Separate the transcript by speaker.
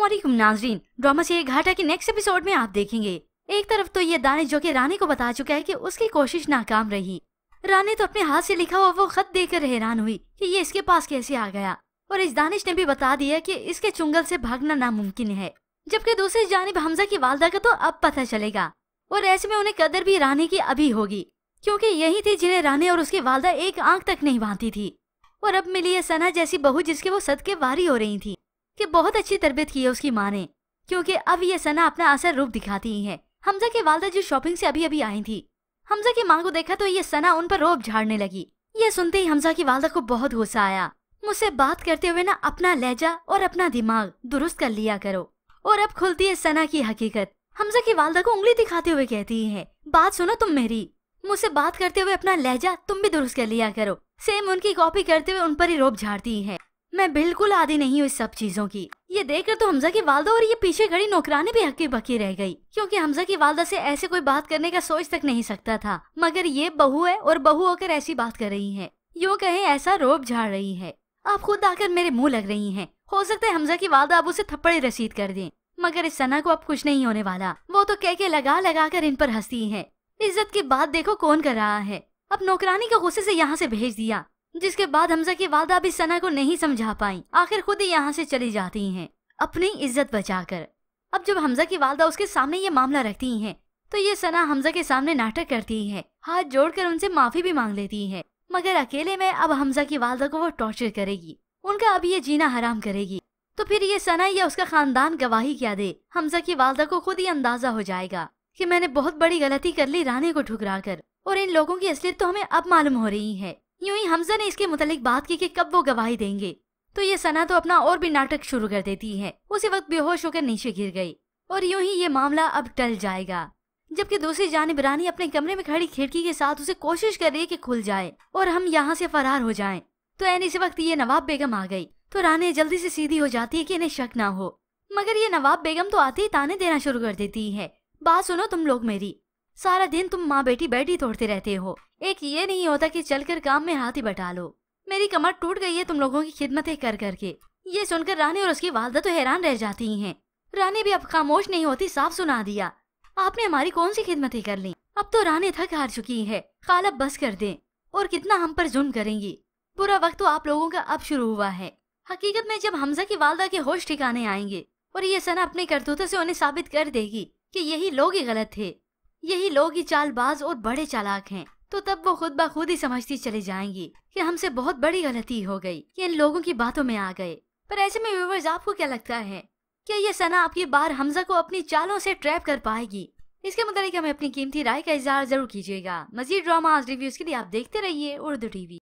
Speaker 1: वालेकुम नाजरीन। ड्रामा से घाटा के नेक्स्ट एपिसोड में आप देखेंगे। एक तरफ़ तो ये दानिश जो कि रानी को बता चुका है कि उसकी कोशिश नाकाम रही। रानी तो अपने हाथ से लिखा हुआ वो खत देकर हैरान हुई कि ये इसके पास कैसे आ गया। और इस दानिश ने भी बता दिया कि इसके चुंगल से भागना नामुमकिन है। जबकि दूसरी जानब हमजा की वालदा का तो अब पता चलेगा। और ऐसे में उन्हें कदर भी रानी की अभी होगी। क्योंकि यही थी जिन्हें रानी और उसकी वालदा एक आँख तक नहीं बांधती थी। और अब मिली है सना जैसी बहू जिसके वो सद के वारी हो रही थी। कि बहुत अच्छी तरबियत की है उसकी माँ ने, क्योंकि अब ये सना अपना असर रूप दिखाती ही हमजा की वालदा जो शॉपिंग से अभी अभी आई थी। हमजा की माँ को देखा तो ये सना उन पर रोब झाड़ने लगी। ये सुनते ही हमजा की वालदा को बहुत गुस्सा आया। मुझसे बात करते हुए ना अपना लहजा और अपना दिमाग दुरुस्त कर लिया करो। और अब खुलती है सना की हकीकत। हमजा की वालदा को उंगली दिखाते हुए कहती है बात सुनो तुम मेरी। मुझसे बात करते हुए अपना लहजा तुम भी दुरुस्त कर लिया करो। सेम उनकी कॉपी करते हुए उन पर ही रोब झाड़ती है। मैं बिल्कुल आदि नहीं हूँ इस सब चीज़ों की। ये देखकर तो हमजा की वालदा और ये पीछे खड़ी नौकरानी भी हक्की बक्की रह गई, क्योंकि हमजा की वालदा से ऐसे कोई बात करने का सोच तक नहीं सकता था। मगर ये बहू है और बहू होकर ऐसी बात कर रही है। यूँ कहे ऐसा रोब झाड़ रही है। आप खुद आकर मेरे मुँह लग रही हैं। हो सकता है हमजा की वालदा अब उसे थप्पड़े रसीद कर दें। मगर इस सना को अब कुछ नहीं होने वाला। वो तो कह के लगा लगा कर इन पर हंसती है। इज़्ज़त की बात देखो कौन कर रहा है। अब नौकरानी को गुस्से से यहाँ से भेज दिया। जिसके बाद हमजा की वालदा भी सना को नहीं समझा पाई। आखिर खुद ही यहाँ से चली जाती हैं, अपनी इज़्ज़त बचाकर। अब जब हमजा की वालदा उसके सामने ये मामला रखती हैं तो ये सना हमजा के सामने नाटक करती है, हाथ जोड़कर उनसे माफ़ी भी मांग लेती है। मगर अकेले में अब हमजा की वालदा को वो टॉर्चर करेगी, उनका अब ये जीना हराम करेगी। तो फिर ये सना या उसका खानदान गवाही क्या दे? हमजा की वालदा को खुद ही अंदाज़ा हो जाएगा कि मैंने बहुत बड़ी गलती कर ली रानी को ठुकरा कर और इन लोगों की असलियत तो हमें अब मालूम हो रही है। यूँ ही हमजा ने इसके मुतालिक बात की कि कब वो गवाही देंगे। तो ये सना तो अपना और भी नाटक शुरू कर देती है। उसी वक्त बेहोश होकर नीचे गिर गई। और यूँ ही ये मामला अब टल जाएगा। जबकि दूसरी जानब रानी अपने कमरे में खड़ी खिड़की के साथ उसे कोशिश कर रही है कि खुल जाए और हम यहाँ से फरार हो जाएँ। तो एन इसी वक्त ये नवाब बेगम आ गई। तो रानी जल्दी से सीधी हो जाती है कि इन्हें शक ना हो। मगर ये नवाब बेगम तो आते ही ताने देना शुरू कर देती है। बात सुनो तुम लोग मेरी। सारा दिन तुम माँ बेटी बैठी तोड़ते रहते हो। एक ये नहीं होता कि चलकर काम में हाथ ही बटा लो। मेरी कमर टूट गई है तुम लोगों की खिदमतें कर करके। ये सुनकर रानी और उसकी वालदा तो हैरान रह जाती हैं। रानी भी अब खामोश नहीं होती, साफ़ सुना दिया। आपने हमारी कौन सी खिदमतें कर ली? अब तो रानी थक हार चुकी है। खाल अब बस कर दें। और कितना हम पर जुर्म करेंगी। बुरा वक्त तो आप लोगों का अब शुरू हुआ है। हकीकत में जब हमजा की वालदा के होश ठिकाने आएँगे, और ये सना अपने करतूतों से उन्हें साबित कर देगी कि यही लोग ही गलत थे यही लोग ही चालबाज और बड़े चालाक हैं। तो तब वो खुद ब खुद ही समझती चली जाएँगी कि हमसे बहुत बड़ी गलती हो गई, कि इन लोगों की बातों में आ गए। पर ऐसे में व्यूवर्स, आपको क्या लगता है? क्या ये सना आपकी बार हमजा को अपनी चालों से ट्रैप कर पाएगी? इसके मुताबिक हमें अपनी कीमती राय का इजहार ज़रूर कीजिएगा। मजीद ड्रामा रिव्यूज़ के लिए आप देखते रहिए उर्दू टीवी।